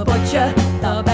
the butcher,